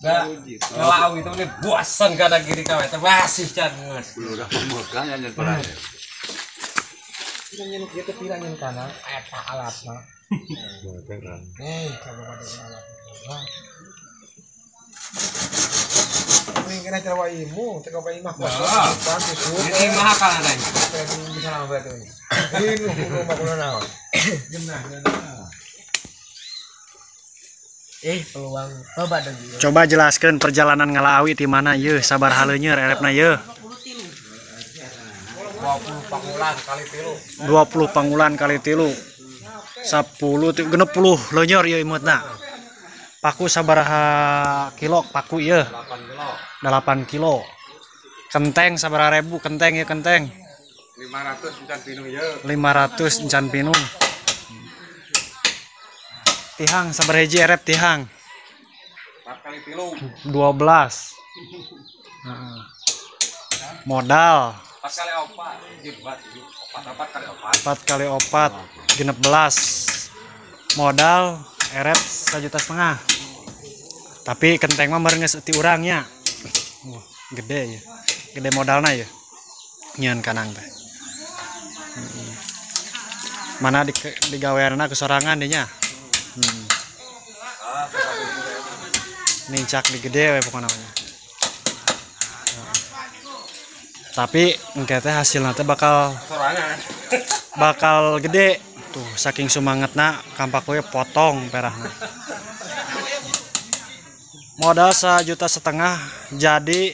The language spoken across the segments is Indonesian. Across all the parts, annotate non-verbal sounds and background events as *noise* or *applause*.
Gak, kalau itu nih bosan kada gini kau itu masih canggih. Udah pemegang ya nyen peran. Kita nyen kita pira nyen kana eta alatna. Eh, coba pada alat. Ini kena cara imu, teka pa imah kuat. Ah. Pantu su. Ini mah kan ada bisa nama berarti. Ini rumah kuno naon. Genah, genah. Eh, peluang. Coba dong. Coba jelaskan perjalanan ngalaawi di mana ye sabar haleunya rerepna ye 20 pangulan kali tilu. 20 pangulan kali tilu. 10 ti- genep puluh leunyer ye imutna paku sabaraha kilo paku ye 8 kilo. 8 kilo. Kenteng sabaraha ribu kenteng ya kenteng. 500 bukan pinu ya. 500 encan pinung tihang sabar hiji erep tihang 4 kali tilu. 12 Heeh. modal 4 kali opat. Jibat. Opat opat kali opat. 4 kali opat genep belas modal eret sejuta setengah tapi kenteng mah meureun geus ti urangnya Wah, gede ya gede modalna ya nyeun kanang teh mana di digaweanna kesorangan dinya hmm. nincak di gede we pokoknya namanya. Tapi engke teh hasilna teh bakal bakal gede. Tuh saking semangatna kampak we potong perahna modal juta setengah jadi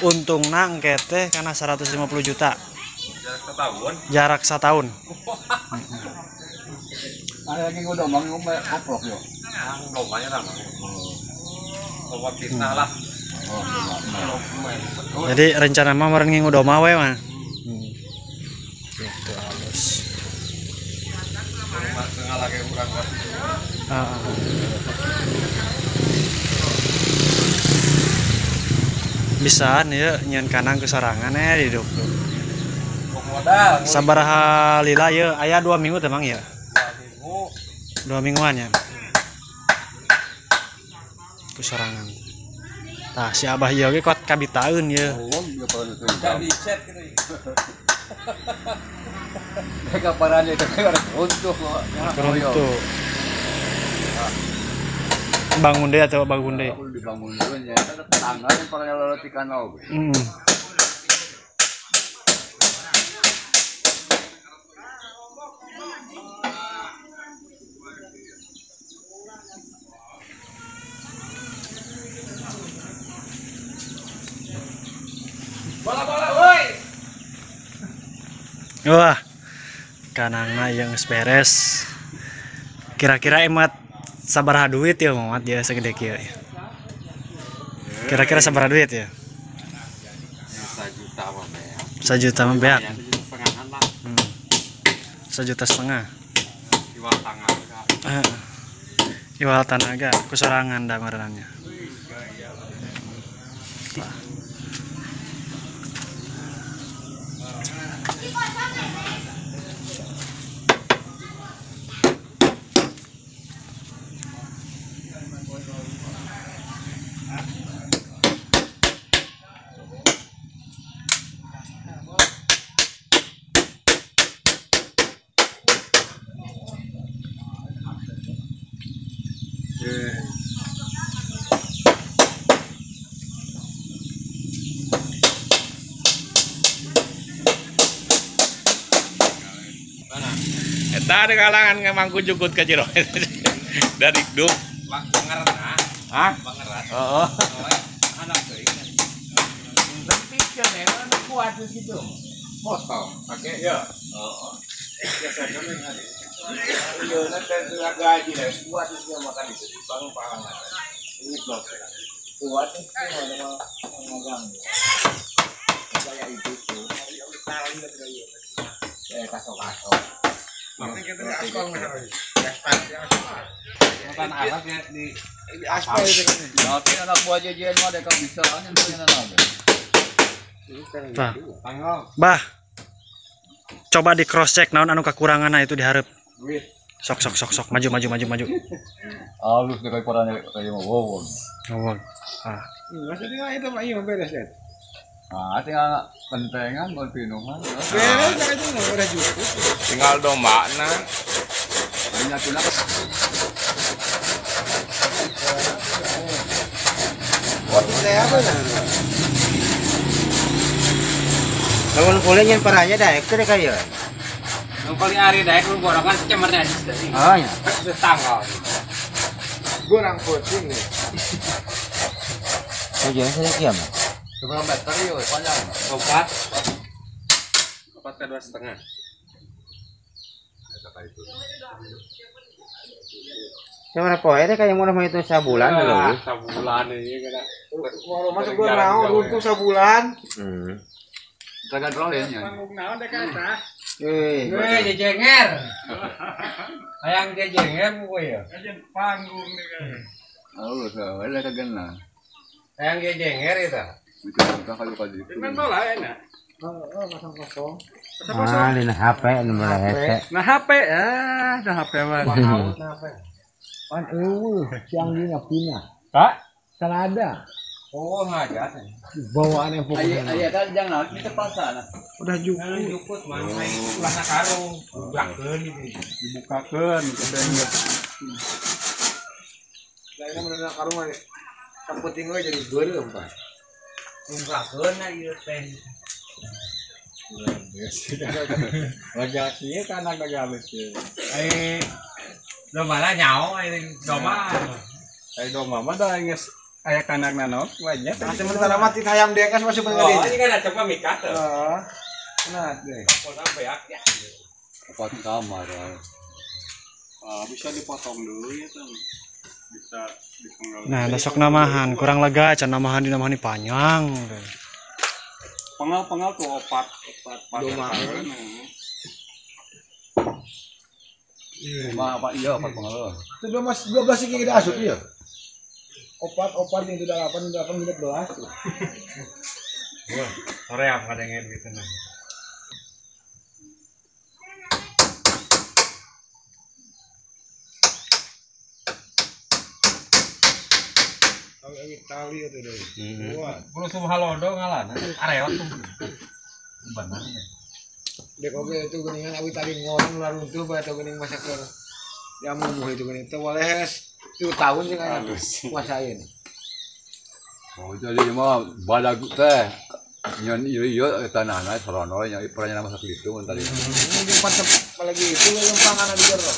untungna engke teh karena 150 juta. Jarak setahun. jarak setahun Ada lagi udah lah. Oh, enggak. jadi rencana mah meureun ngingu doma we mah gitu halus lagi kurang kuat. Ah, ah. bisaan ya nyeun kanang kesorangan eh di duk Modal. sabaraha lila ya aya dua minggu temang ya. Dua mingguan ya kesorangan nah si abah ieu ge kot kabitaeun ya Belum dia pernah itu. Gak di chat gitu. Kaparannya itu untuk bangun deh atau bangun deh Aku dibangun dulu nya. Tangga yang Bola-bola, woi. Wah, kanangna yang geus beres. Kira-kira emat sabaraha duit ya Muhammad ya segede kieu. ya? Kira-kira sabaraha duit ya? Sejuta apa ya? Sajuta mah beak. Hmm. Sajuta setengah. Iwal tangan. Eh, Iwal tanaga kusorangan da Eta ada kalangan ngemang kujukut ke jero. Dari duk. Bang bangeran ah. Hah? Bangeran. Oh. Oh, anak tuh ini. Pikir ya, anak kuat di situ. Foto. Pakai ya. Oh. Ya saya jamin hari. Iya, nanti tengah gaji lah. Kuat di sini makan itu. Bangun pahala. Ini blok. Kuat itu ada magang. Kayak itu tuh. Eh, kasok-kasok. Kita di aspal mah hari. Bukan alat ya di Di aspal itu kan. Nanti anak buah jajan mah ada bisa punya Bah. Coba di cross check naon anu kakuranganna itu diharap. duit. Sok sok sok sok maju maju maju maju. Alus dekat perannya kayak mau wawon. Ngawag. Ah. Maksudnya nga ito, iya, beres ya. Ah, tinggal kentengan, bukan pinungan. Beres, na ito nga, beres juga. tinggal domba na Banyak pula. Saya apa na? Lawan kuliah yang parahnya itu deh kayak. Yung kali ari dahil kung borongan sini. Oh ya. Sa tanggal. Kurang puting nih. Tujuan saya kiam. Seberapa meter yuk, panjang. Opat. Opat ke dua setengah. Sama poe deh kayak mau itu sebulan dulu. Ah, Sebulan ini kena. Kalau masuk gue mau untuk sebulan. Hmm. Kagak rolin ya. Eh, Gue jejenger. Ayang jejenger gue ya. Oh, so, wala kagak na. Ayang jejenger itu. Itu kita kalau kali itu. ah, di HP nomor hese. Nah HP ah, nah HP mah. Pan ewu, siang di ngapina. Pak, Salada. Oh, ngajak. Bawaan yang pokoknya. ayah kan jangan kita pasang. Udah juga. Jukut mana bahasa karung. Bukakeun gitu. dibukakeun kedengnya. Lainnya menurut karung aja. Yang penting gue jadi gerem pak. Bukakeun na ieu teh. Lagak ieu kan agak galit ya. Eh, domba nyawa ini domba. Ai domba mah da geus aya kanak nanok banyak. Nah, sementara mati hayam dia kan masih Oh, ini kan ada mikat. Ah, nah deh. Ya? Empat kamar. Ah, bisa dipotong dulu ya. Bisa Nah, besok namahan, kurang lega can namahan di namahan panjang. Pengal-pengal tuh opat, opat, Domba. Ma, apa iya, empat pengaruh. Itu dua mas dua belas ini kita asup ya. Opat opat yang itu delapan delapan kita belas. Korea kadangnya gitu nah. Tali tali itu deh. Wah, Kulo tuh halodo ngalan. Areot tuh. Benar. dek oke itu geningan awi tadi ngorong lalu itu batu gening masak ke ya mau itu gening itu boleh itu tahun sih kan kuasain. Oh, jadi mah badag teh. Nyon iya iya tanah na sorono nya perannya nama sakit itu tadi. Ini yang pancap apalagi itu yang pangan di jero.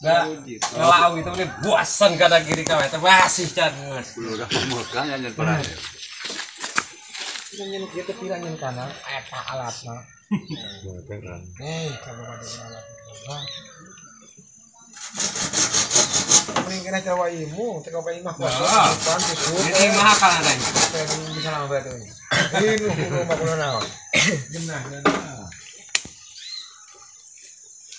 Gak. Kalau itu nih buasan kada kiri kau itu masih can. Kulo udah nyen perannya. Kita nyen kita pira nyen kanan eta alatna. Eh, coba pada alat. Mending kena cawa imu, teka pa imah. Ah. Pantes Ini mah kan ada. Bisa nama batu ini. Ini rumah kuno naon. Genah.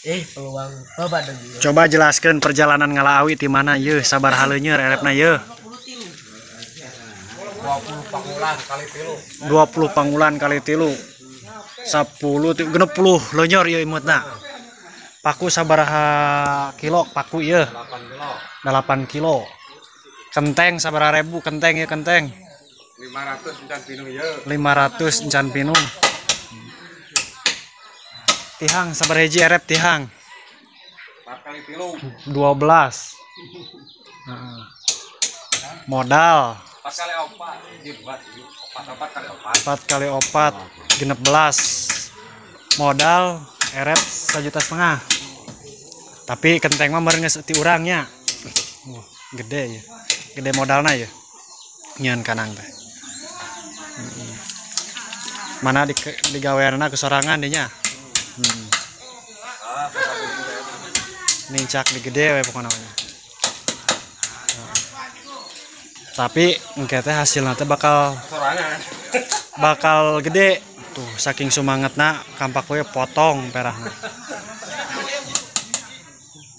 Eh, peluang coba dong. Coba jelaskan perjalanan ngalaawi di mana ye, sabar haleunya rerepna ye. 20 pangulan kali tilu. 20 pangulan kali tilu. 10 ti- genep puluh lonyor ye imutna. Paku sabaraha kilo paku ye 8 kilo. 8 kilo. Kenteng sabaraha ribu kenteng ya kenteng. 500 encan pinu ya. 500 encan pinung. Tihang sabar hiji erep tihang 4 kali tilu. 12. Heeh. Modal 4 kali opat. Jibat. Opat opat kali opat. 4 kali opat genep belas modal eret sejuta setengah tapi kenteng mah merenges ti urangnya Wah, gede ya gede modalnya ya nyan kanang teh mana di digaweanna kesorangan dinya hmm. nincak di gede we pokoknya. Nah. tapi engke teh hasilnya teh bakal bakal gede tuh saking semangatna kampak we potong perahna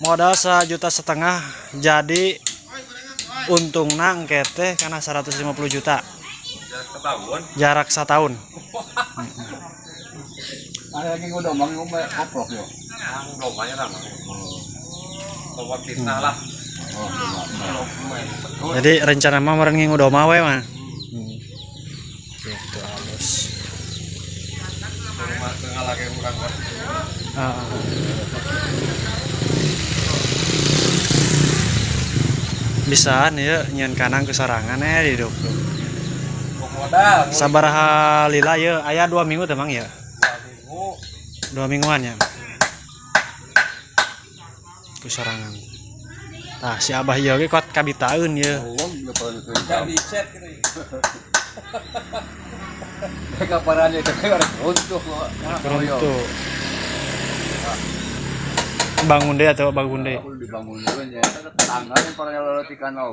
modal sejuta setengah jadi untungna engkete karena 150 juta ketahuan. jarak setahun *laughs* Ada lagi gua domang ngomong koprok yo. Bawa fitnah lah Oh, betul Jadi rencana mah meureun ngingu domba we mah. Hmm. Gitu halus. kuat Ah. Bisaan ya nyeun kanang ke sorangan eh di hidup. modal Sabaraha lila ya aya dua minggu temang ya. Dua minggu Dua mingguan ya. Sorangan. Nah, si Abah ge kuat ya. Jadi chat gitu Kaparannya kayak orang runtuh. Runtuh. Bangun deh atau bangun deh. Aku dibangun dulu nya. Tangga yang pernah.